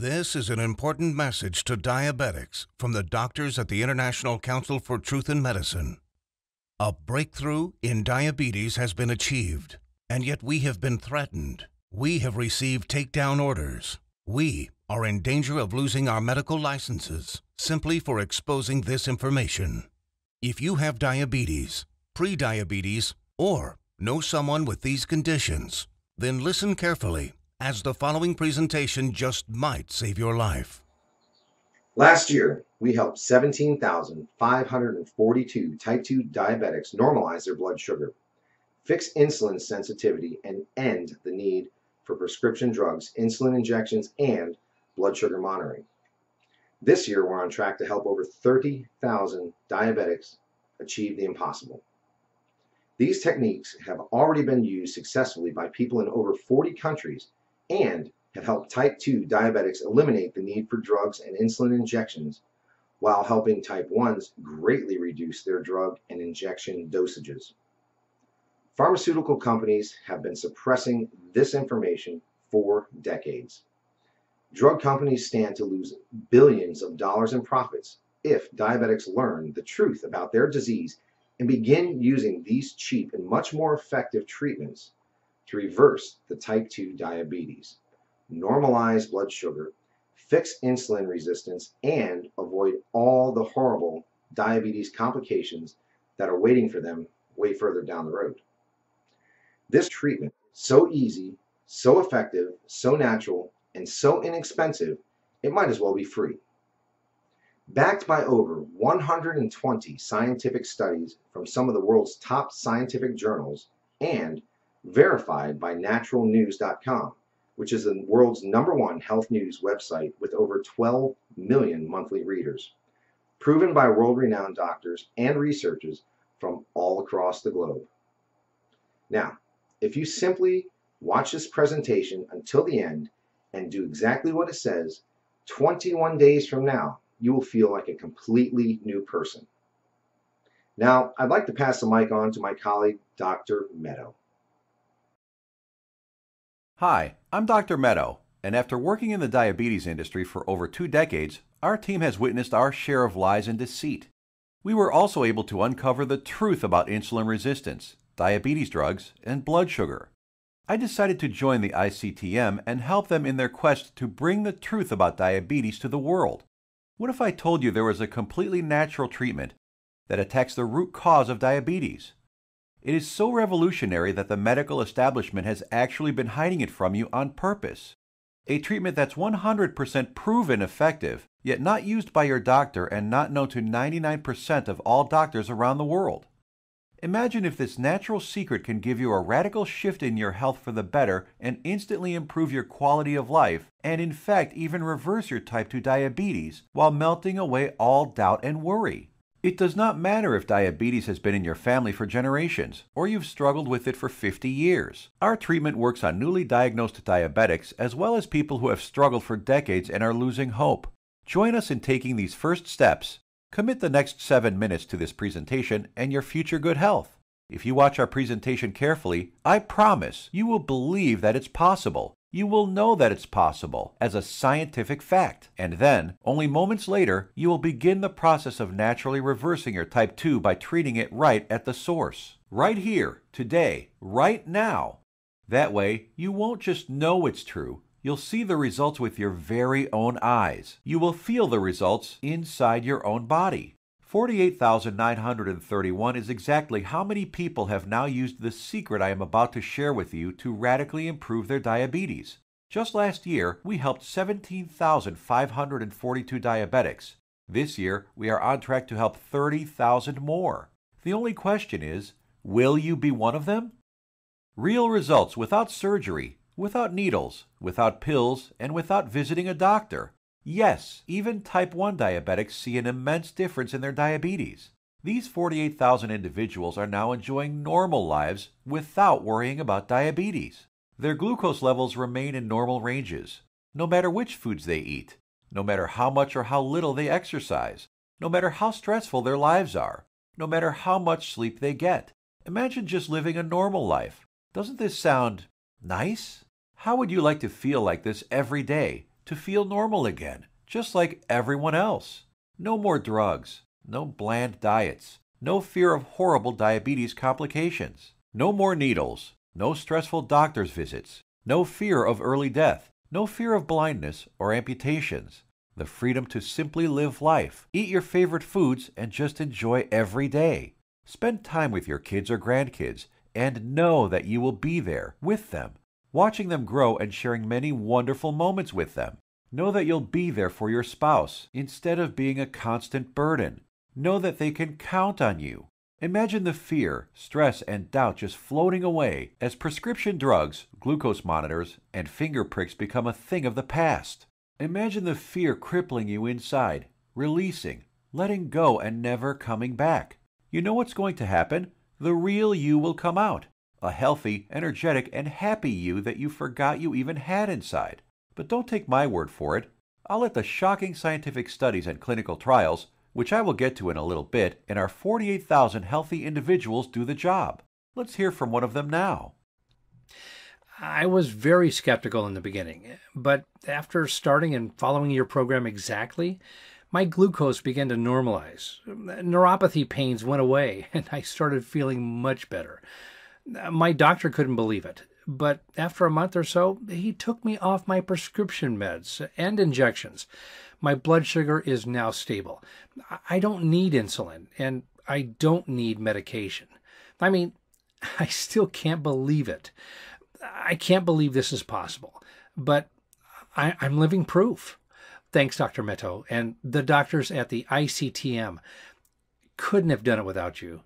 This is an important message to diabetics from the doctors at the International Council for Truth in Medicine. A breakthrough in diabetes has been achieved, and yet we have been threatened. We have received takedown orders. We are in danger of losing our medical licenses simply for exposing this information. If you have diabetes, prediabetes, or know someone with these conditions, then listen carefully as the following presentation just might save your life. Last year, we helped 17,542 type 2 diabetics normalize their blood sugar, fix insulin sensitivity, and end the need for prescription drugs, insulin injections, and blood sugar monitoring. This year, we're on track to help over 30,000 diabetics achieve the impossible. These techniques have already been used successfully by people in over 40 countries and have helped type 2 diabetics eliminate the need for drugs and insulin injections while helping type 1s greatly reduce their drug and injection dosages. Pharmaceutical companies have been suppressing this information for decades. Drug companies stand to lose billions of dollars in profits if diabetics learn the truth about their disease and begin using these cheap and much more effective treatments to reverse the type 2 diabetes, normalize blood sugar, fix insulin resistance, and avoid all the horrible diabetes complications that are waiting for them way further down the road. This treatment, so easy, so effective, so natural, and so inexpensive, it might as well be free. Backed by over 120 scientific studies from some of the world's top scientific journals and verified by naturalnews.com, which is the world's number one health news website with over 12 million monthly readers. Proven by world renowned doctors and researchers from all across the globe. Now, if you simply watch this presentation until the end and do exactly what it says, 21 days from now, you will feel like a completely new person. Now, I'd like to pass the mic on to my colleague, Dr. Meadow. Hi, I'm Dr. Meadow, and after working in the diabetes industry for over two decades, our team has witnessed our share of lies and deceit. We were also able to uncover the truth about insulin resistance, diabetes drugs, and blood sugar. I decided to join the ICTM and help them in their quest to bring the truth about diabetes to the world. What if I told you there was a completely natural treatment that attacks the root cause of diabetes? It is so revolutionary that the medical establishment has actually been hiding it from you on purpose. A treatment that's 100% proven effective, yet not used by your doctor and not known to 99% of all doctors around the world. Imagine if this natural secret can give you a radical shift in your health for the better and instantly improve your quality of life, and in fact even reverse your type 2 diabetes while melting away all doubt and worry. It does not matter if diabetes has been in your family for generations or you've struggled with it for 50 years. Our treatment works on newly diagnosed diabetics as well as people who have struggled for decades and are losing hope. Join us in taking these first steps. Commit the next seven minutes to this presentation and your future good health. If you watch our presentation carefully, I promise you will believe that it's possible you will know that it's possible as a scientific fact. And then, only moments later, you will begin the process of naturally reversing your type 2 by treating it right at the source. Right here, today, right now. That way, you won't just know it's true, you'll see the results with your very own eyes. You will feel the results inside your own body. 48,931 is exactly how many people have now used the secret I am about to share with you to radically improve their diabetes. Just last year, we helped 17,542 diabetics. This year, we are on track to help 30,000 more. The only question is will you be one of them? Real results without surgery, without needles, without pills, and without visiting a doctor. Yes, even type 1 diabetics see an immense difference in their diabetes. These 48,000 individuals are now enjoying normal lives without worrying about diabetes. Their glucose levels remain in normal ranges, no matter which foods they eat, no matter how much or how little they exercise, no matter how stressful their lives are, no matter how much sleep they get. Imagine just living a normal life. Doesn't this sound nice? How would you like to feel like this every day? To feel normal again, just like everyone else. No more drugs, no bland diets, no fear of horrible diabetes complications, no more needles, no stressful doctor's visits, no fear of early death, no fear of blindness or amputations, the freedom to simply live life, eat your favorite foods, and just enjoy every day. Spend time with your kids or grandkids and know that you will be there with them, watching them grow and sharing many wonderful moments with them. Know that you'll be there for your spouse instead of being a constant burden. Know that they can count on you. Imagine the fear, stress, and doubt just floating away as prescription drugs, glucose monitors, and finger pricks become a thing of the past. Imagine the fear crippling you inside, releasing, letting go, and never coming back. You know what's going to happen? The real you will come out. A healthy, energetic, and happy you that you forgot you even had inside. But don't take my word for it. I'll let the shocking scientific studies and clinical trials which I will get to in a little bit, and our 48,000 healthy individuals do the job. Let's hear from one of them now. I was very skeptical in the beginning, but after starting and following your program exactly, my glucose began to normalize. Neuropathy pains went away, and I started feeling much better. My doctor couldn't believe it, but after a month or so, he took me off my prescription meds and injections. My blood sugar is now stable. I don't need insulin and I don't need medication. I mean, I still can't believe it. I can't believe this is possible, but I, am living proof. Thanks, Dr. Meadow, and the doctors at the ICTM couldn't have done it without you.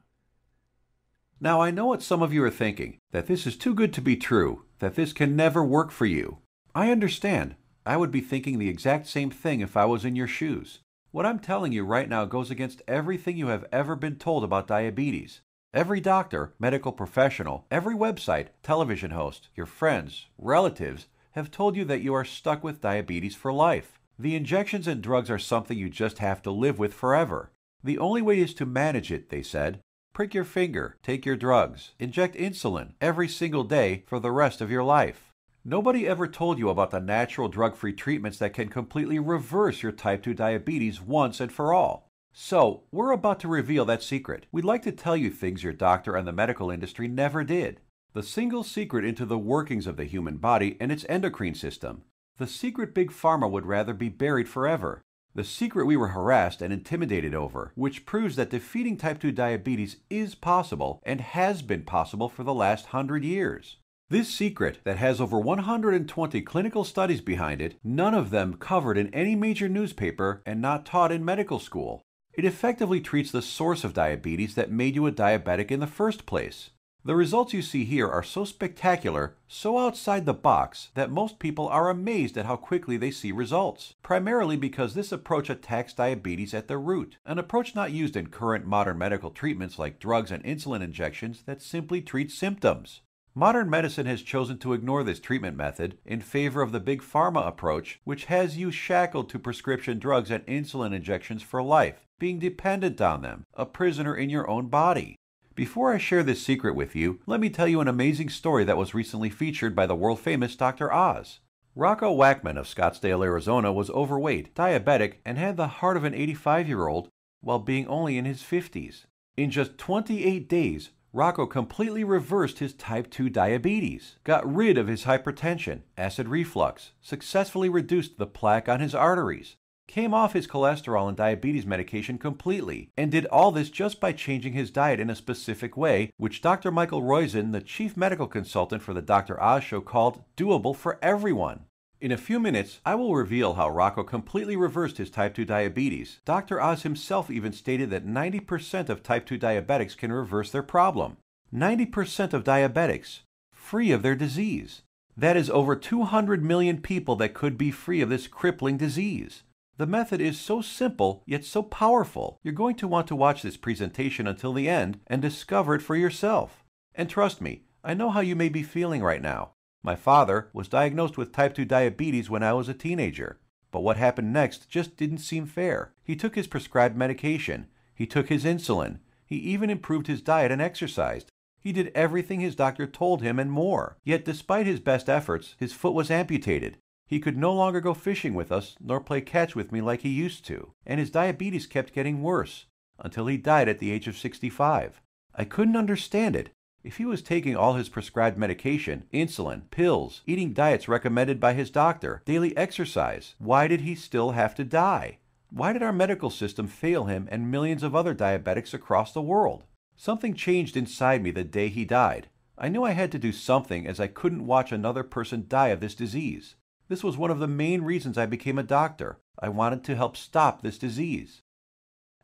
Now, I know what some of you are thinking that this is too good to be true, that this can never work for you. I understand. I would be thinking the exact same thing if I was in your shoes. What I'm telling you right now goes against everything you have ever been told about diabetes. Every doctor, medical professional, every website, television host, your friends, relatives have told you that you are stuck with diabetes for life. The injections and drugs are something you just have to live with forever. The only way is to manage it, they said. Prick your finger, take your drugs, inject insulin every single day for the rest of your life. Nobody ever told you about the natural drug free treatments that can completely reverse your type 2 diabetes once and for all. So, we're about to reveal that secret. We'd like to tell you things your doctor and the medical industry never did. The single secret into the workings of the human body and its endocrine system. The secret Big Pharma would rather be buried forever. The secret we were harassed and intimidated over, which proves that defeating type 2 diabetes is possible and has been possible for the last hundred years. This secret, that has over 120 clinical studies behind it, none of them covered in any major newspaper and not taught in medical school. It effectively treats the source of diabetes that made you a diabetic in the first place. The results you see here are so spectacular, so outside the box, that most people are amazed at how quickly they see results, primarily because this approach attacks diabetes at the root, an approach not used in current modern medical treatments like drugs and insulin injections that simply treat symptoms. Modern medicine has chosen to ignore this treatment method in favor of the big pharma approach, which has you shackled to prescription drugs and insulin injections for life, being dependent on them, a prisoner in your own body. Before I share this secret with you, let me tell you an amazing story that was recently featured by the world famous Dr. Oz. Rocco Wackman of Scottsdale, Arizona was overweight, diabetic, and had the heart of an 85 year old while being only in his 50s. In just 28 days, Rocco completely reversed his type 2 diabetes, got rid of his hypertension, acid reflux, successfully reduced the plaque on his arteries, came off his cholesterol and diabetes medication completely, and did all this just by changing his diet in a specific way, which Dr. Michael Roizen, the chief medical consultant for the Dr. Oz show, called doable for everyone. In a few minutes, I will reveal how Rocco completely reversed his type 2 diabetes. Dr. Oz himself even stated that 90% of type 2 diabetics can reverse their problem. 90% of diabetics, free of their disease. That is over 200 million people that could be free of this crippling disease. The method is so simple, yet so powerful. You're going to want to watch this presentation until the end and discover it for yourself. And trust me, I know how you may be feeling right now. My father was diagnosed with type 2 diabetes when I was a teenager. But what happened next just didn't seem fair. He took his prescribed medication, he took his insulin, he even improved his diet and exercised. He did everything his doctor told him and more. Yet, despite his best efforts, his foot was amputated. He could no longer go fishing with us nor play catch with me like he used to, and his diabetes kept getting worse until he died at the age of 65. I couldn't understand it. If he was taking all his prescribed medication, insulin, pills, eating diets recommended by his doctor, daily exercise, why did he still have to die? Why did our medical system fail him and millions of other diabetics across the world? Something changed inside me the day he died. I knew I had to do something as I couldn't watch another person die of this disease. This was one of the main reasons I became a doctor. I wanted to help stop this disease.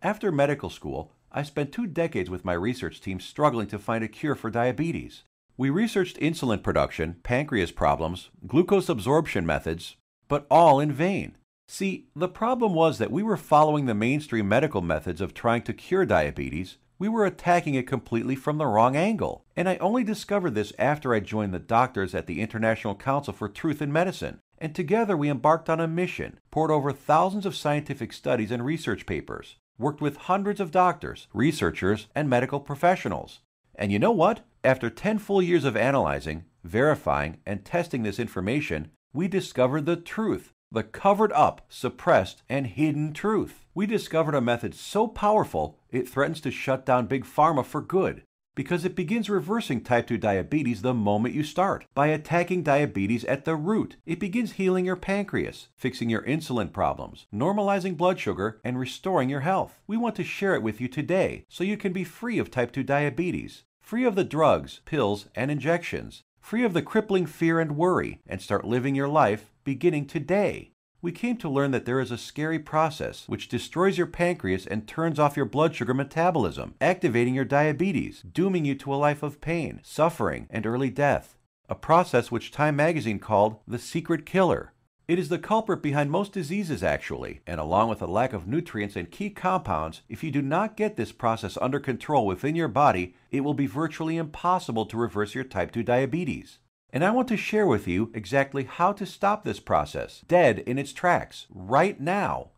After medical school, I spent two decades with my research team struggling to find a cure for diabetes. We researched insulin production, pancreas problems, glucose absorption methods, but all in vain. See, the problem was that we were following the mainstream medical methods of trying to cure diabetes. We were attacking it completely from the wrong angle. And I only discovered this after I joined the doctors at the International Council for Truth in Medicine. And together we embarked on a mission, pored over thousands of scientific studies and research papers, worked with hundreds of doctors, researchers, and medical professionals. And you know what? After 10 full years of analyzing, verifying, and testing this information, we discovered the truth, the covered up, suppressed, and hidden truth. We discovered a method so powerful it threatens to shut down Big Pharma for good because it begins reversing type 2 diabetes the moment you start. By attacking diabetes at the root, it begins healing your pancreas, fixing your insulin problems, normalizing blood sugar, and restoring your health. We want to share it with you today so you can be free of type 2 diabetes, free of the drugs, pills, and injections, free of the crippling fear and worry, and start living your life beginning today we came to learn that there is a scary process which destroys your pancreas and turns off your blood sugar metabolism, activating your diabetes, dooming you to a life of pain, suffering, and early death. A process which Time magazine called the secret killer. It is the culprit behind most diseases, actually, and along with a lack of nutrients and key compounds, if you do not get this process under control within your body, it will be virtually impossible to reverse your type 2 diabetes. And I want to share with you exactly how to stop this process, dead in its tracks, right now.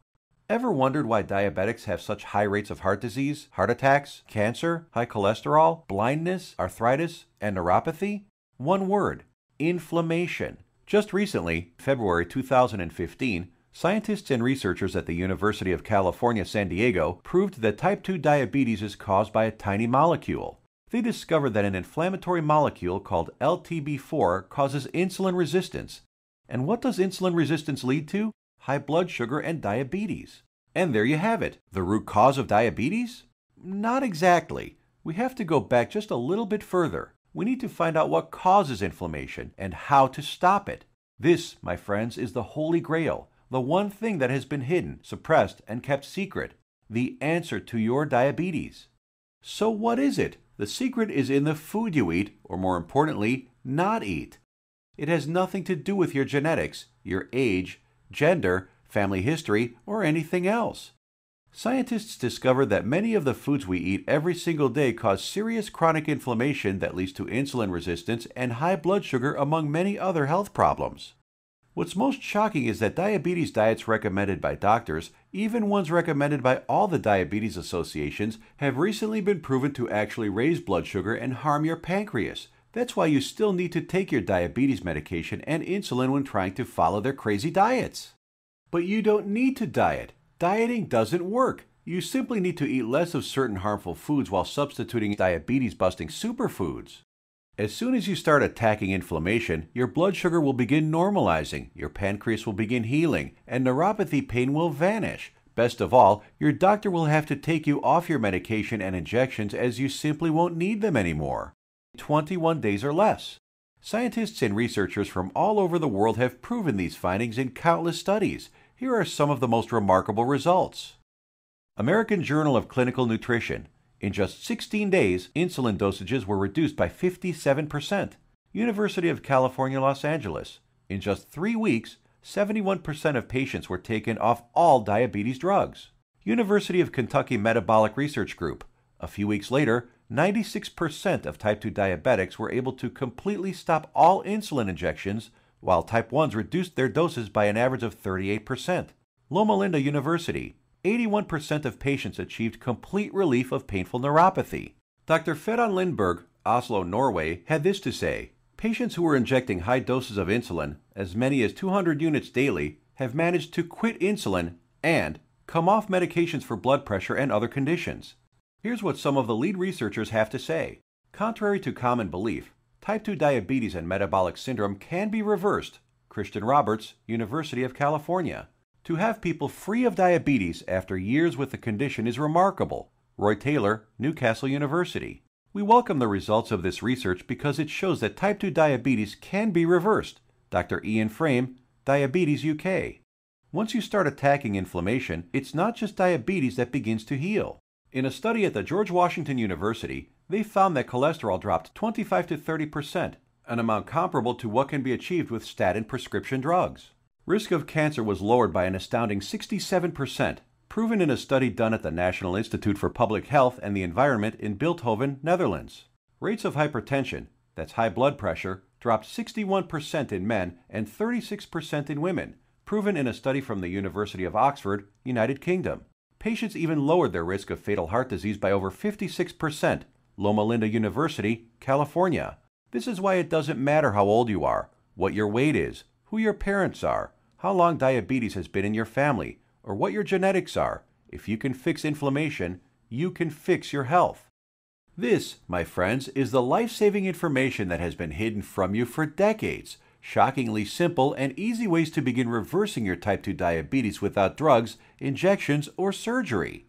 Ever wondered why diabetics have such high rates of heart disease, heart attacks, cancer, high cholesterol, blindness, arthritis, and neuropathy? One word inflammation. Just recently, February 2015, scientists and researchers at the University of California, San Diego proved that type 2 diabetes is caused by a tiny molecule, they discovered that an inflammatory molecule called LTB4 causes insulin resistance. And what does insulin resistance lead to? High blood sugar and diabetes. And there you have it. The root cause of diabetes? Not exactly. We have to go back just a little bit further. We need to find out what causes inflammation and how to stop it. This, my friends, is the Holy Grail, the one thing that has been hidden, suppressed, and kept secret the answer to your diabetes. So, what is it? The secret is in the food you eat, or more importantly, not eat. It has nothing to do with your genetics, your age, gender, family history, or anything else. Scientists discovered that many of the foods we eat every single day cause serious chronic inflammation that leads to insulin resistance and high blood sugar, among many other health problems. What's most shocking is that diabetes diets recommended by doctors, even ones recommended by all the diabetes associations, have recently been proven to actually raise blood sugar and harm your pancreas. That's why you still need to take your diabetes medication and insulin when trying to follow their crazy diets. But you don't need to diet. Dieting doesn't work. You simply need to eat less of certain harmful foods while substituting diabetes busting superfoods. As soon as you start attacking inflammation, your blood sugar will begin normalizing, your pancreas will begin healing, and neuropathy pain will vanish. Best of all, your doctor will have to take you off your medication and injections as you simply won't need them anymore. 21 days or less. Scientists and researchers from all over the world have proven these findings in countless studies. Here are some of the most remarkable results. American Journal of Clinical Nutrition in just 16 days, insulin dosages were reduced by 57%. University of California, Los Angeles. In just three weeks, 71% of patients were taken off all diabetes drugs. University of Kentucky Metabolic Research Group. A few weeks later, 96% of type 2 diabetics were able to completely stop all insulin injections, while type 1s reduced their doses by an average of 38%. Loma Linda University. 81% of patients achieved complete relief of painful neuropathy. Dr. Ferran Lindberg, Oslo, Norway, had this to say Patients who were injecting high doses of insulin, as many as 200 units daily, have managed to quit insulin and come off medications for blood pressure and other conditions. Here's what some of the lead researchers have to say. Contrary to common belief, type 2 diabetes and metabolic syndrome can be reversed. Christian Roberts, University of California. To have people free of diabetes after years with the condition is remarkable. Roy Taylor, Newcastle University. We welcome the results of this research because it shows that type 2 diabetes can be reversed. Dr. Iain Frame, Diabetes UK. Once you start attacking inflammation, it's not just diabetes that begins to heal. In a study at the George Washington University, they found that cholesterol dropped 25 to 30 percent, an amount comparable to what can be achieved with statin prescription drugs. Risk of cancer was lowered by an astounding 67 percent, proven in a study done at the National Institute for Public Health and the Environment in Bilthoven, Netherlands. Rates of hypertension, that's high blood pressure, dropped 61% in men and 36% in women, proven in a study from the University of Oxford, United Kingdom. Patients even lowered their risk of fatal heart disease by over 56%, Loma Linda University, California. This is why it doesn't matter how old you are, what your weight is, who your parents are, how long diabetes has been in your family, or what your genetics are. If you can fix inflammation, you can fix your health. This, my friends, is the life saving information that has been hidden from you for decades. Shockingly simple and easy ways to begin reversing your type 2 diabetes without drugs, injections, or surgery.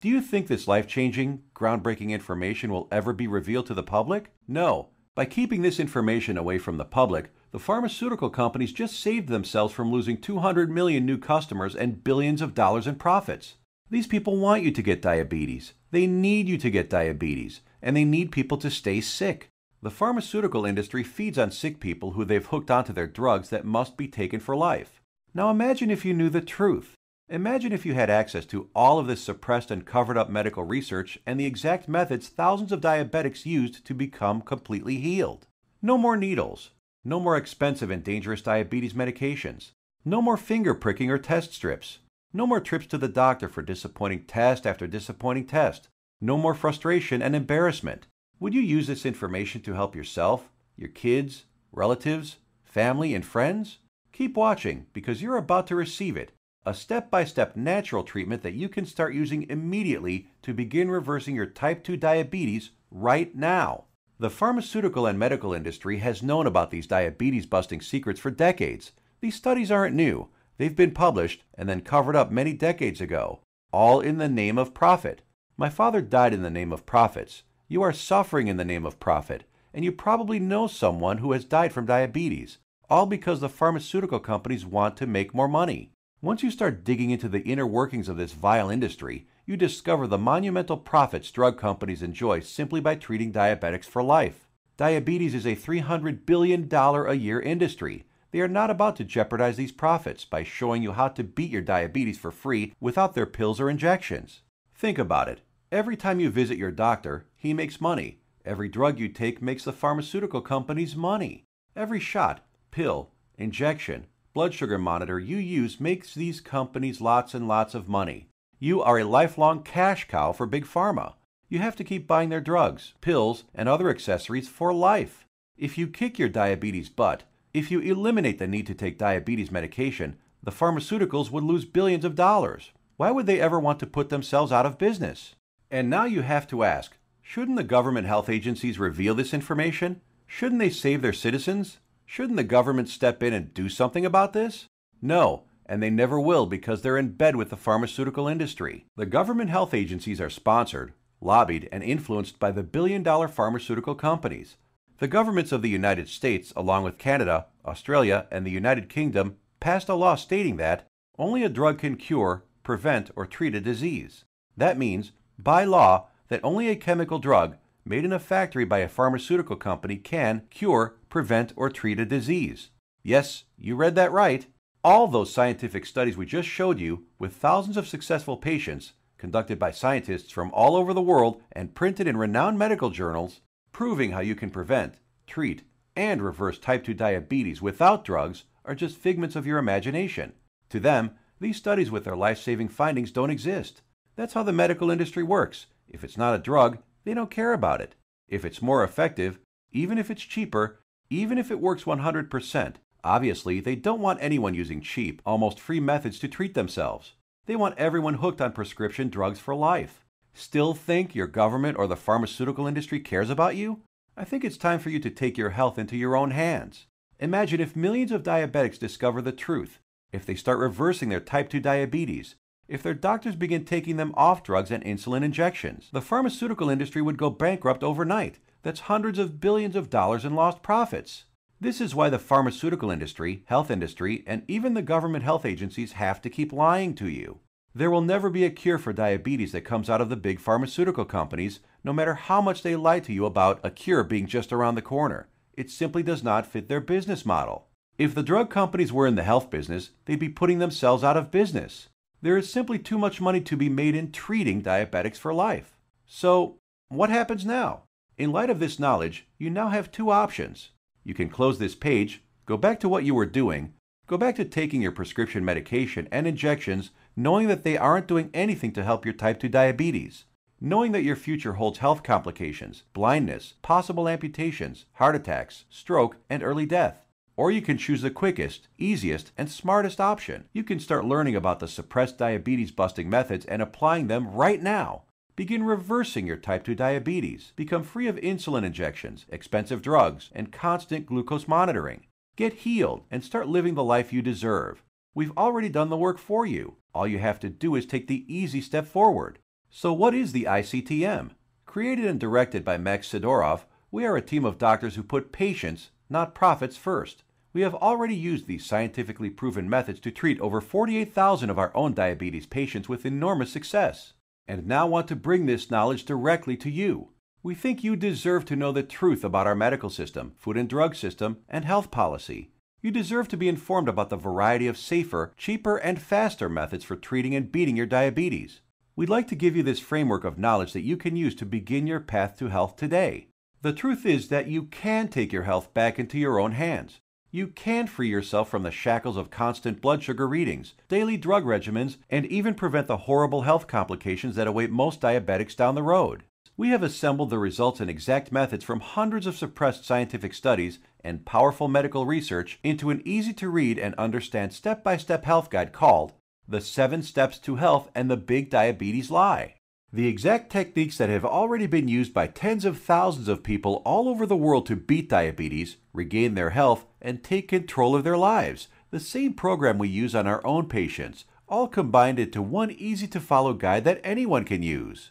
Do you think this life changing, groundbreaking information will ever be revealed to the public? No. By keeping this information away from the public, the pharmaceutical companies just saved themselves from losing 200 million new customers and billions of dollars in profits. These people want you to get diabetes. They need you to get diabetes, and they need people to stay sick. The pharmaceutical industry feeds on sick people who they've hooked onto their drugs that must be taken for life. Now imagine if you knew the truth. Imagine if you had access to all of this suppressed and covered up medical research and the exact methods thousands of diabetics used to become completely healed. No more needles, no more expensive and dangerous diabetes medications. No more finger pricking or test strips. No more trips to the doctor for disappointing test after disappointing test. No more frustration and embarrassment. Would you use this information to help yourself, your kids, relatives, family, and friends? Keep watching because you're about to receive it a step by step natural treatment that you can start using immediately to begin reversing your type 2 diabetes right now. The pharmaceutical and medical industry has known about these diabetes busting secrets for decades. These studies aren't new. They've been published and then covered up many decades ago, all in the name of profit. My father died in the name of profits. You are suffering in the name of profit, and you probably know someone who has died from diabetes, all because the pharmaceutical companies want to make more money. Once you start digging into the inner workings of this vile industry, you discover the monumental profits drug companies enjoy simply by treating diabetics for life. Diabetes is a $300 billion a year industry. They are not about to jeopardize these profits by showing you how to beat your diabetes for free without their pills or injections. Think about it. Every time you visit your doctor, he makes money. Every drug you take makes the pharmaceutical companies money. Every shot, pill, injection, blood sugar monitor you use makes these companies lots and lots of money. You are a lifelong cash cow for Big Pharma. You have to keep buying their drugs, pills, and other accessories for life. If you kick your diabetes butt, if you eliminate the need to take diabetes medication, the pharmaceuticals would lose billions of dollars. Why would they ever want to put themselves out of business? And now you have to ask shouldn't the government health agencies reveal this information? Shouldn't they save their citizens? Shouldn't the government step in and do something about this? No, and they never will because they're in bed with the pharmaceutical industry. The government health agencies are sponsored, lobbied, and influenced by the billion dollar pharmaceutical companies. The governments of the United States, along with Canada, Australia, and the United Kingdom, passed a law stating that only a drug can cure, prevent, or treat a disease. That means, by law, that only a chemical drug made in a factory by a pharmaceutical company can cure, prevent, or treat a disease. Yes, you read that right. All those scientific studies we just showed you, with thousands of successful patients, conducted by scientists from all over the world and printed in renowned medical journals, proving how you can prevent, treat, and reverse type 2 diabetes without drugs, are just figments of your imagination. To them, these studies with their life saving findings don't exist. That's how the medical industry works. If it's not a drug, they don't care about it. If it's more effective, even if it's cheaper, even if it works 100%, Obviously, they don't want anyone using cheap, almost free methods to treat themselves. They want everyone hooked on prescription drugs for life. Still think your government or the pharmaceutical industry cares about you? I think it's time for you to take your health into your own hands. Imagine if millions of diabetics discover the truth, if they start reversing their type 2 diabetes, if their doctors begin taking them off drugs and insulin injections. The pharmaceutical industry would go bankrupt overnight. That's hundreds of billions of dollars in lost profits. This is why the pharmaceutical industry, health industry, and even the government health agencies have to keep lying to you. There will never be a cure for diabetes that comes out of the big pharmaceutical companies, no matter how much they lie to you about a cure being just around the corner. It simply does not fit their business model. If the drug companies were in the health business, they'd be putting themselves out of business. There is simply too much money to be made in treating diabetics for life. So, what happens now? In light of this knowledge, you now have two options. You can close this page, go back to what you were doing, go back to taking your prescription medication and injections, knowing that they aren't doing anything to help your type 2 diabetes, knowing that your future holds health complications, blindness, possible amputations, heart attacks, stroke, and early death. Or you can choose the quickest, easiest, and smartest option. You can start learning about the suppressed diabetes busting methods and applying them right now. Begin reversing your type 2 diabetes. Become free of insulin injections, expensive drugs, and constant glucose monitoring. Get healed and start living the life you deserve. We've already done the work for you. All you have to do is take the easy step forward. So, what is the ICTM? Created and directed by Max Sidorov, we are a team of doctors who put patients, not profits, first. We have already used these scientifically proven methods to treat over 48,000 of our own diabetes patients with enormous success and now want to bring this knowledge directly to you. We think you deserve to know the truth about our medical system, food and drug system, and health policy. You deserve to be informed about the variety of safer, cheaper, and faster methods for treating and beating your diabetes. We'd like to give you this framework of knowledge that you can use to begin your path to health today. The truth is that you can take your health back into your own hands. You can free yourself from the shackles of constant blood sugar readings, daily drug regimens, and even prevent the horrible health complications that await most diabetics down the road. We have assembled the results and exact methods from hundreds of suppressed scientific studies and powerful medical research into an easy to read and understand step by step health guide called The Seven Steps to Health and the Big Diabetes Lie. The exact techniques that have already been used by tens of thousands of people all over the world to beat diabetes, regain their health, and take control of their lives. The same program we use on our own patients, all combined into one easy to follow guide that anyone can use.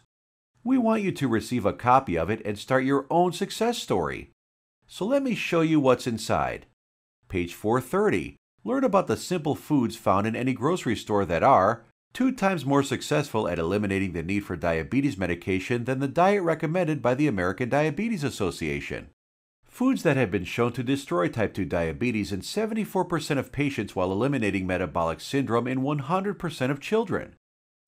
We want you to receive a copy of it and start your own success story. So let me show you what's inside. Page 430. Learn about the simple foods found in any grocery store that are two times more successful at eliminating the need for diabetes medication than the diet recommended by the American Diabetes Association. Foods that have been shown to destroy type 2 diabetes in 74% of patients while eliminating metabolic syndrome in 100% of children.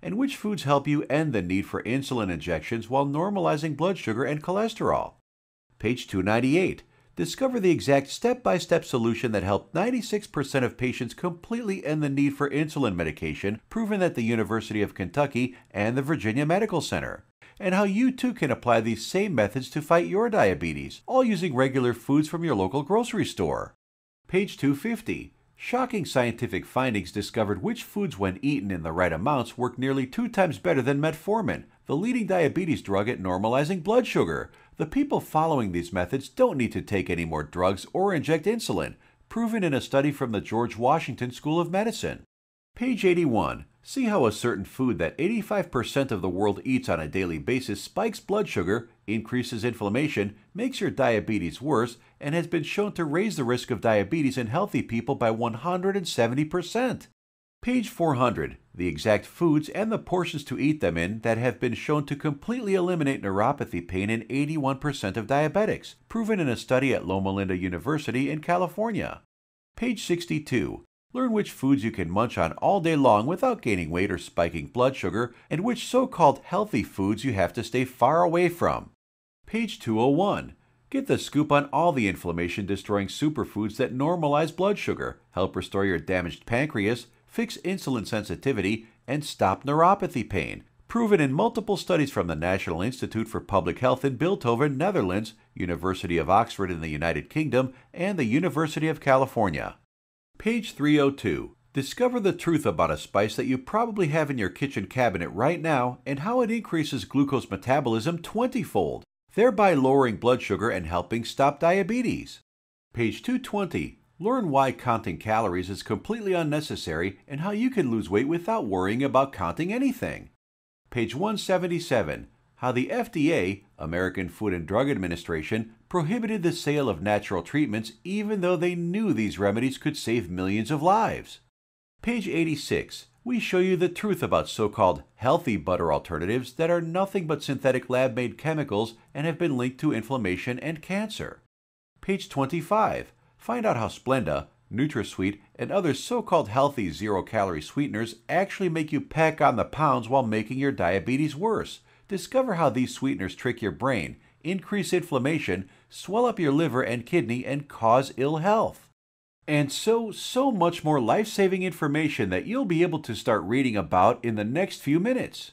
And which foods help you end the need for insulin injections while normalizing blood sugar and cholesterol? Page 298 discover the exact step by step solution that helped 96% of patients completely end the need for insulin medication, proven at the University of Kentucky and the Virginia Medical Center. And how you too can apply these same methods to fight your diabetes, all using regular foods from your local grocery store. Page 250. Shocking scientific findings discovered which foods, when eaten in the right amounts, work nearly two times better than metformin, the leading diabetes drug at normalizing blood sugar. The people following these methods don't need to take any more drugs or inject insulin, proven in a study from the George Washington School of Medicine. Page 81. See how a certain food that 85% of the world eats on a daily basis spikes blood sugar, increases inflammation, makes your diabetes worse, and has been shown to raise the risk of diabetes in healthy people by 170%. Page 400. The exact foods and the portions to eat them in that have been shown to completely eliminate neuropathy pain in 81% of diabetics, proven in a study at Loma Linda University in California. Page 62. Learn which foods you can munch on all day long without gaining weight or spiking blood sugar, and which so called healthy foods you have to stay far away from. Page 201. Get the scoop on all the inflammation destroying superfoods that normalize blood sugar, help restore your damaged pancreas, fix insulin sensitivity, and stop neuropathy pain. Proven in multiple studies from the National Institute for Public Health in Bilthoven, Netherlands, University of Oxford in the United Kingdom, and the University of California. Page 302. Discover the truth about a spice that you probably have in your kitchen cabinet right now and how it increases glucose metabolism 20 fold, thereby lowering blood sugar and helping stop diabetes. Page 220. Learn why counting calories is completely unnecessary and how you can lose weight without worrying about counting anything. Page 177. How the FDA, American Food and Drug Administration, prohibited the sale of natural treatments even though they knew these remedies could save millions of lives. Page 86. We show you the truth about so called healthy butter alternatives that are nothing but synthetic lab made chemicals and have been linked to inflammation and cancer. Page 25. Find out how Splenda, NutraSweet, and other so called healthy zero calorie sweeteners actually make you pack on the pounds while making your diabetes worse. Discover how these sweeteners trick your brain, increase inflammation, swell up your liver and kidney, and cause ill health. And so, so much more life saving information that you'll be able to start reading about in the next few minutes.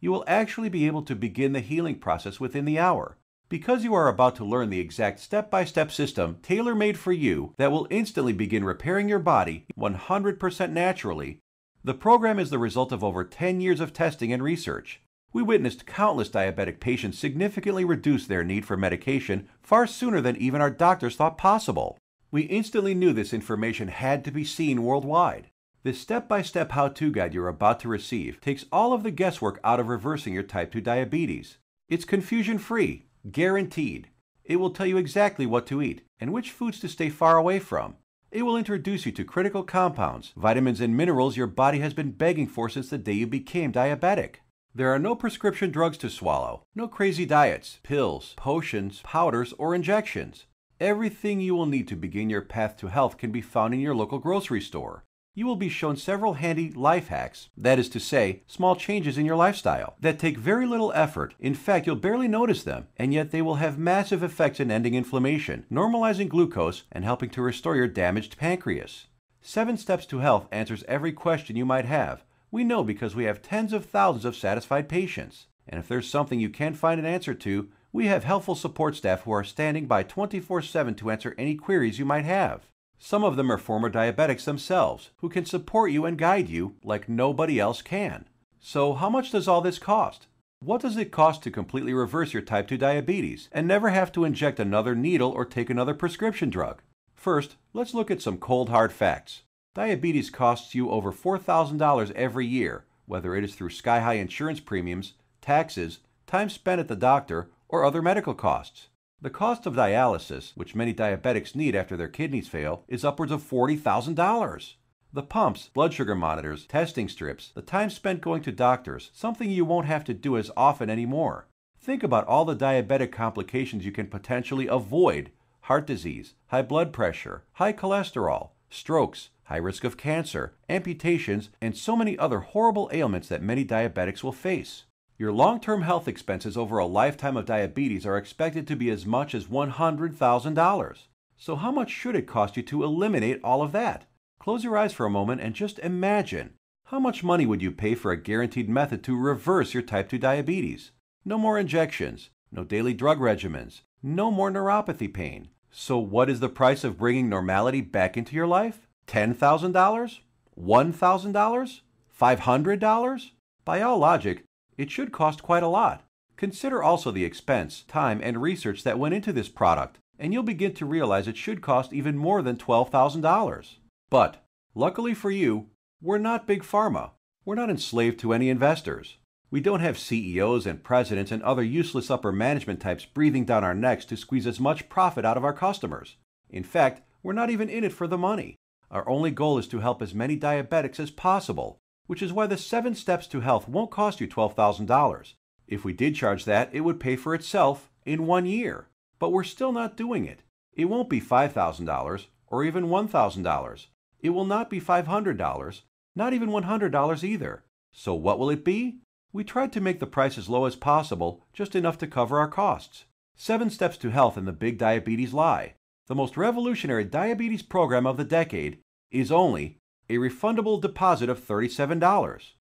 You will actually be able to begin the healing process within the hour. Because you are about to learn the exact step by step system tailor made for you that will instantly begin repairing your body 100% naturally, the program is the result of over 10 years of testing and research. We witnessed countless diabetic patients significantly reduce their need for medication far sooner than even our doctors thought possible. We instantly knew this information had to be seen worldwide. This step by step how to guide you're about to receive takes all of the guesswork out of reversing your type 2 diabetes. It's confusion free Guaranteed. It will tell you exactly what to eat and which foods to stay far away from. It will introduce you to critical compounds, vitamins, and minerals your body has been begging for since the day you became diabetic. There are no prescription drugs to swallow, no crazy diets, pills, potions, powders, or injections. Everything you will need to begin your path to health can be found in your local grocery store you will be shown several handy life hacks, that is to say, small changes in your lifestyle, that take very little effort. In fact, you'll barely notice them, and yet they will have massive effects in ending inflammation, normalizing glucose, and helping to restore your damaged pancreas. Seven Steps to Health answers every question you might have. We know because we have tens of thousands of satisfied patients. And if there's something you can't find an answer to, we have helpful support staff who are standing by 24 7 to answer any queries you might have. Some of them are former diabetics themselves, who can support you and guide you like nobody else can. So, how much does all this cost? What does it cost to completely reverse your type 2 diabetes and never have to inject another needle or take another prescription drug? First, let's look at some cold hard facts. Diabetes costs you over $4,000 every year, whether it is through sky high insurance premiums, taxes, time spent at the doctor, or other medical costs. The cost of dialysis, which many diabetics need after their kidneys fail, is upwards of $40,000. The pumps, blood sugar monitors, testing strips, the time spent going to doctors, something you won't have to do as often anymore. Think about all the diabetic complications you can potentially avoid heart disease, high blood pressure, high cholesterol, strokes, high risk of cancer, amputations, and so many other horrible ailments that many diabetics will face. Your long term health expenses over a lifetime of diabetes are expected to be as much as $100,000. So, how much should it cost you to eliminate all of that? Close your eyes for a moment and just imagine. How much money would you pay for a guaranteed method to reverse your type 2 diabetes? No more injections, no daily drug regimens, no more neuropathy pain. So, what is the price of bringing normality back into your life? $10,000? $1,000? $500? By all logic, it should cost quite a lot. Consider also the expense, time, and research that went into this product, and you'll begin to realize it should cost even more than $12,000. But, luckily for you, we're not Big Pharma. We're not enslaved to any investors. We don't have CEOs and presidents and other useless upper management types breathing down our necks to squeeze as much profit out of our customers. In fact, we're not even in it for the money. Our only goal is to help as many diabetics as possible which is why the seven steps to health won't cost you $12,000. If we did charge that, it would pay for itself in one year. But we're still not doing it. It won't be $5,000 or even $1,000. It will not be $500, not even $100 either. So what will it be? We tried to make the price as low as possible, just enough to cover our costs. Seven Steps to Health and the Big Diabetes Lie, the most revolutionary diabetes program of the decade, is only a refundable deposit of $37.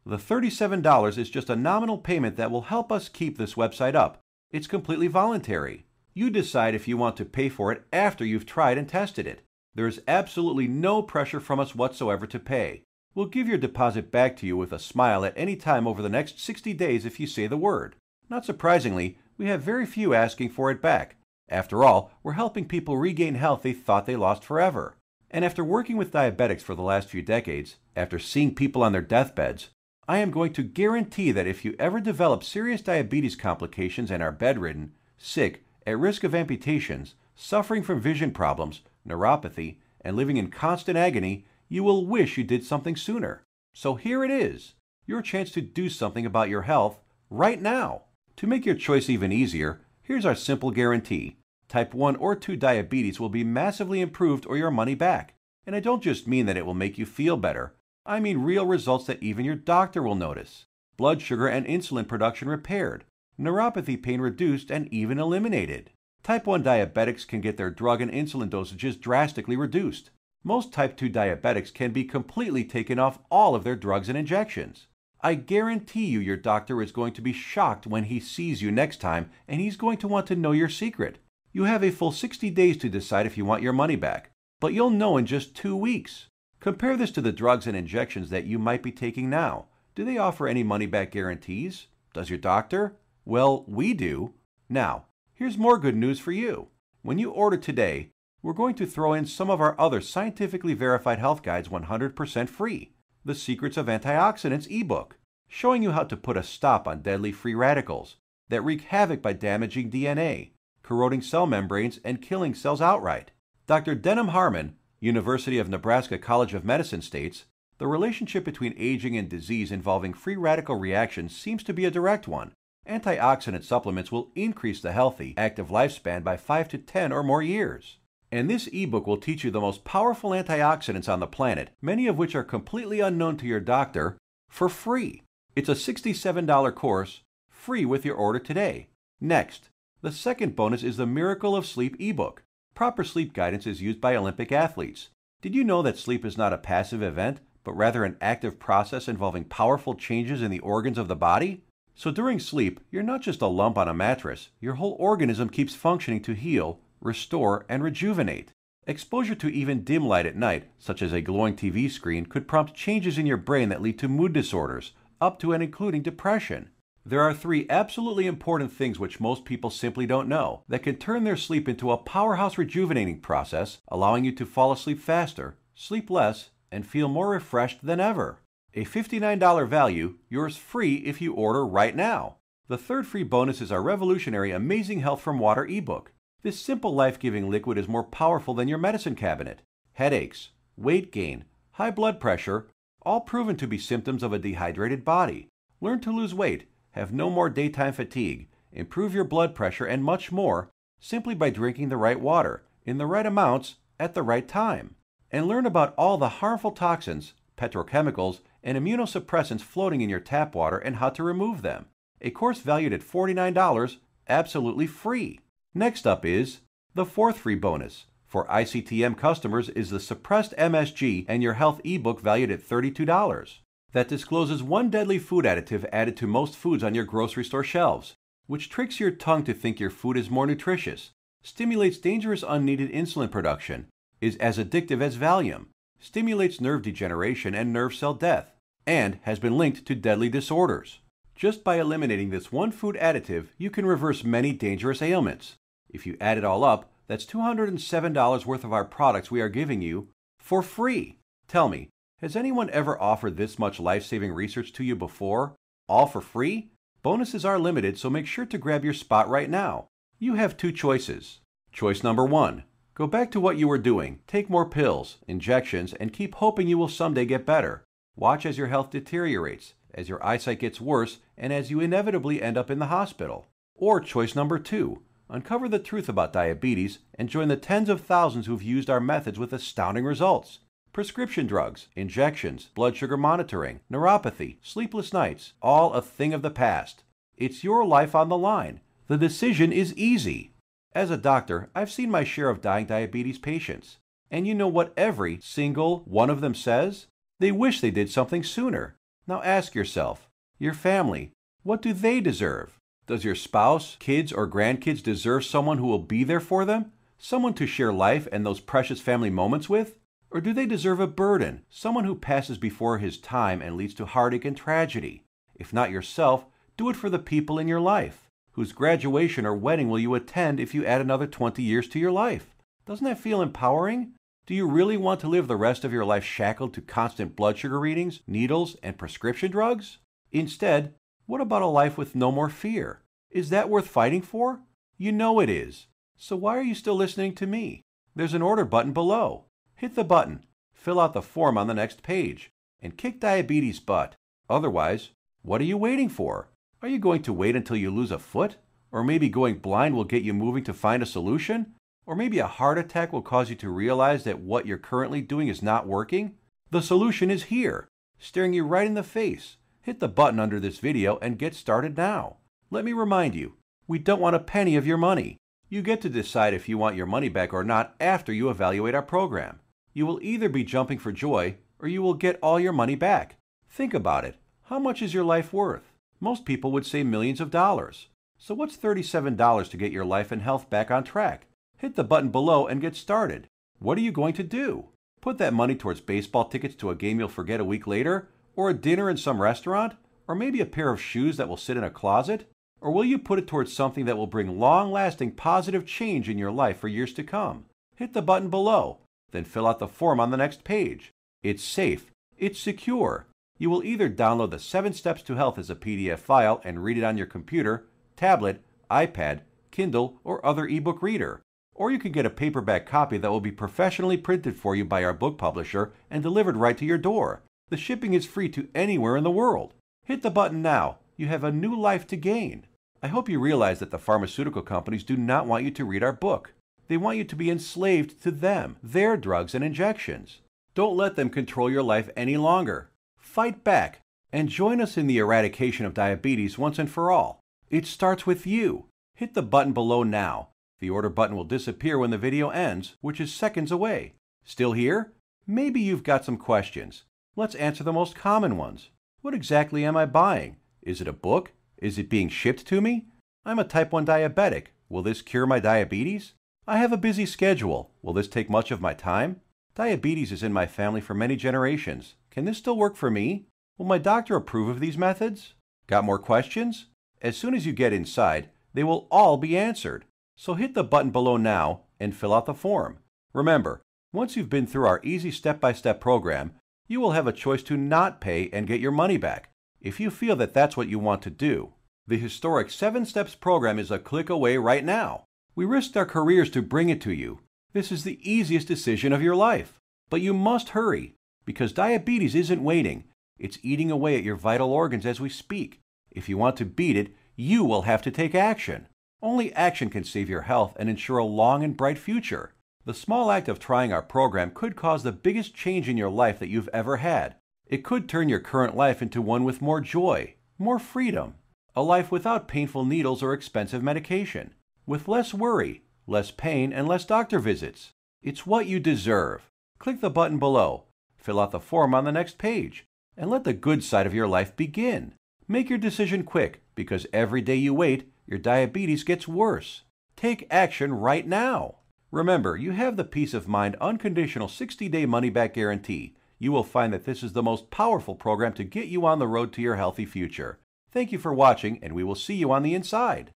The $37 is just a nominal payment that will help us keep this website up. It's completely voluntary. You decide if you want to pay for it after you've tried and tested it. There is absolutely no pressure from us whatsoever to pay. We'll give your deposit back to you with a smile at any time over the next 60 days if you say the word. Not surprisingly, we have very few asking for it back. After all, we're helping people regain health they thought they lost forever. And after working with diabetics for the last few decades, after seeing people on their deathbeds, I am going to guarantee that if you ever develop serious diabetes complications and are bedridden, sick, at risk of amputations, suffering from vision problems, neuropathy, and living in constant agony, you will wish you did something sooner. So here it is your chance to do something about your health right now. To make your choice even easier, here's our simple guarantee type 1 or 2 diabetes will be massively improved or your money back. And I don't just mean that it will make you feel better, I mean real results that even your doctor will notice. Blood sugar and insulin production repaired, neuropathy pain reduced and even eliminated. Type 1 diabetics can get their drug and insulin dosages drastically reduced. Most type 2 diabetics can be completely taken off all of their drugs and injections. I guarantee you your doctor is going to be shocked when he sees you next time and he's going to want to know your secret. You have a full 60 days to decide if you want your money back, but you'll know in just two weeks. Compare this to the drugs and injections that you might be taking now. Do they offer any money back guarantees? Does your doctor? Well, we do. Now, here's more good news for you. When you order today, we're going to throw in some of our other scientifically verified health guides 100% free. The Secrets of Antioxidants ebook, showing you how to put a stop on deadly free radicals that wreak havoc by damaging DNA, corroding cell membranes, and killing cells outright. Dr. Denham Harman, University of Nebraska College of Medicine states, the relationship between aging and disease involving free radical reactions seems to be a direct one. Antioxidant supplements will increase the healthy, active lifespan by 5 to 10 or more years. And this ebook will teach you the most powerful antioxidants on the planet, many of which are completely unknown to your doctor, for free. It's a $67 course, free with your order today. Next, the second bonus is the Miracle of Sleep ebook. Proper sleep guidance is used by Olympic athletes. Did you know that sleep is not a passive event, but rather an active process involving powerful changes in the organs of the body? So during sleep, you're not just a lump on a mattress, your whole organism keeps functioning to heal, restore, and rejuvenate. Exposure to even dim light at night, such as a glowing TV screen, could prompt changes in your brain that lead to mood disorders, up to and including depression. There are three absolutely important things which most people simply don't know that can turn their sleep into a powerhouse rejuvenating process, allowing you to fall asleep faster, sleep less, and feel more refreshed than ever. A $59 value, yours free if you order right now. The third free bonus is our revolutionary Amazing Health from Water ebook. This simple life giving liquid is more powerful than your medicine cabinet. Headaches, weight gain, high blood pressure, all proven to be symptoms of a dehydrated body. Learn to lose weight have no more daytime fatigue, improve your blood pressure, and much more simply by drinking the right water, in the right amounts, at the right time. And learn about all the harmful toxins, petrochemicals, and immunosuppressants floating in your tap water and how to remove them. A course valued at $49, absolutely free. Next up is the fourth free bonus. For ICTM customers is the Suppressed MSG and Your Health ebook valued at $32 that discloses one deadly food additive added to most foods on your grocery store shelves, which tricks your tongue to think your food is more nutritious, stimulates dangerous unneeded insulin production, is as addictive as Valium, stimulates nerve degeneration and nerve cell death, and has been linked to deadly disorders. Just by eliminating this one food additive, you can reverse many dangerous ailments. If you add it all up, that's $207 worth of our products we are giving you for free. Tell me, has anyone ever offered this much life saving research to you before? All for free? Bonuses are limited, so make sure to grab your spot right now. You have two choices. Choice number one go back to what you were doing, take more pills, injections, and keep hoping you will someday get better. Watch as your health deteriorates, as your eyesight gets worse, and as you inevitably end up in the hospital. Or choice number two uncover the truth about diabetes and join the tens of thousands who've used our methods with astounding results. Prescription drugs, injections, blood sugar monitoring, neuropathy, sleepless nights, all a thing of the past. It's your life on the line. The decision is easy. As a doctor, I've seen my share of dying diabetes patients. And you know what every single one of them says? They wish they did something sooner. Now ask yourself, your family, what do they deserve? Does your spouse, kids, or grandkids deserve someone who will be there for them? Someone to share life and those precious family moments with? Or do they deserve a burden, someone who passes before his time and leads to heartache and tragedy? If not yourself, do it for the people in your life. Whose graduation or wedding will you attend if you add another 20 years to your life? Doesn't that feel empowering? Do you really want to live the rest of your life shackled to constant blood sugar readings, needles, and prescription drugs? Instead, what about a life with no more fear? Is that worth fighting for? You know it is. So why are you still listening to me? There's an order button below. Hit the button, fill out the form on the next page, and kick diabetes butt. Otherwise, what are you waiting for? Are you going to wait until you lose a foot? Or maybe going blind will get you moving to find a solution? Or maybe a heart attack will cause you to realize that what you're currently doing is not working? The solution is here, staring you right in the face. Hit the button under this video and get started now. Let me remind you, we don't want a penny of your money. You get to decide if you want your money back or not after you evaluate our program. You will either be jumping for joy or you will get all your money back. Think about it. How much is your life worth? Most people would say millions of dollars. So what's $37 to get your life and health back on track? hit the button below and get started. What are you going to do? Put that money towards baseball tickets to a game you'll forget a week later? Or a dinner in some restaurant? Or maybe a pair of shoes that will sit in a closet? Or will you put it towards something that will bring long lasting positive change in your life for years to come? Hit the button below, then fill out the form on the next page. It's safe, it's secure. You will either download the 7 Steps to Health as a PDF file and read it on your computer, tablet, iPad, Kindle, or other ebook reader or you can get a paperback copy that will be professionally printed for you by our book publisher and delivered right to your door. The shipping is free to anywhere in the world. Hit the button now. You have a new life to gain. I hope you realize that the pharmaceutical companies do not want you to read our book. They want you to be enslaved to them, their drugs and injections. Don't let them control your life any longer. Fight back and join us in the eradication of diabetes once and for all. It starts with you. Hit the button below now the order button will disappear when the video ends, which is seconds away. Still here? Maybe you've got some questions. Let's answer the most common ones. What exactly am I buying? Is it a book? Is it being shipped to me? I'm a type 1 diabetic. Will this cure my diabetes? I have a busy schedule. Will this take much of my time? Diabetes is in my family for many generations. Can this still work for me? Will my doctor approve of these methods? Got more questions? As soon as you get inside, they will all be answered. So hit the button below now and fill out the form. Remember, once you've been through our easy step-by-step program, you will have a choice to not pay and get your money back, if you feel that that's what you want to do. The historic 7 Steps program is a click away right now. We risked our careers to bring it to you. This is the easiest decision of your life. But you must hurry, because diabetes isn't waiting. It's eating away at your vital organs as we speak. If you want to beat it, you will have to take action. Only action can save your health and ensure a long and bright future. The small act of trying our program could cause the biggest change in your life that you've ever had. It could turn your current life into one with more joy, more freedom, a life without painful needles or expensive medication, with less worry, less pain, and less doctor visits. It's what you deserve. Click the button below, fill out the form on the next page, and let the good side of your life begin. Make your decision quick because every day you wait, your diabetes gets worse. Take action right now. Remember, you have the peace of mind unconditional 60 day money back guarantee. You will find that this is the most powerful program to get you on the road to your healthy future. Thank you for watching, and we will see you on the inside.